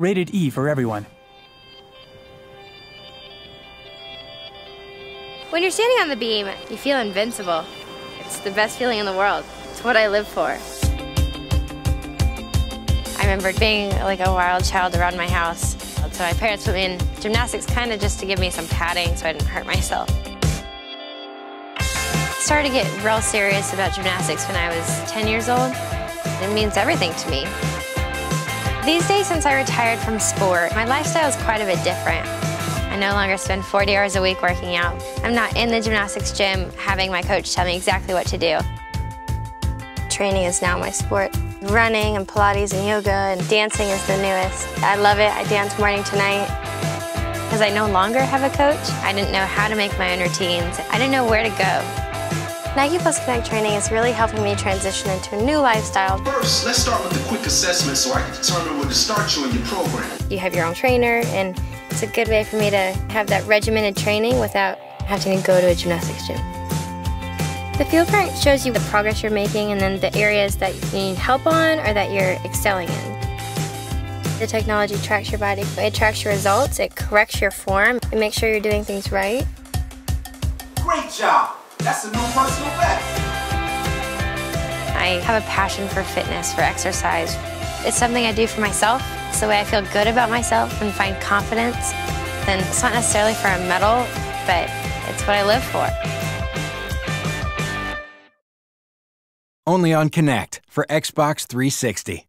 Rated E for everyone. When you're standing on the beam, you feel invincible. It's the best feeling in the world. It's what I live for. I remember being like a wild child around my house. So my parents put me in gymnastics kind of just to give me some padding so I didn't hurt myself. I started to get real serious about gymnastics when I was 10 years old. It means everything to me. These days, since I retired from sport, my lifestyle is quite a bit different. I no longer spend 40 hours a week working out. I'm not in the gymnastics gym having my coach tell me exactly what to do. Training is now my sport. Running and Pilates and yoga and dancing is the newest. I love it. I dance morning to night. Because I no longer have a coach, I didn't know how to make my own routines. I didn't know where to go. Nike Plus Kinect training is really helping me transition into a new lifestyle. First, let's start with a quick assessment so I can determine where to start you in your program. You have your own trainer and it's a good way for me to have that regimented training without having to go to a gymnastics gym. The field print shows you the progress you're making and then the areas that you need help on or that you're excelling in. The technology tracks your body, it tracks your results, it corrects your form, it makes sure you're doing things right. Great job! That's a new personal best! I have a passion for fitness, for exercise. It's something I do for myself. It's the way I feel good about myself and find confidence. And it's not necessarily for a medal, but it's what I live for. Only on Kinect for Xbox 360.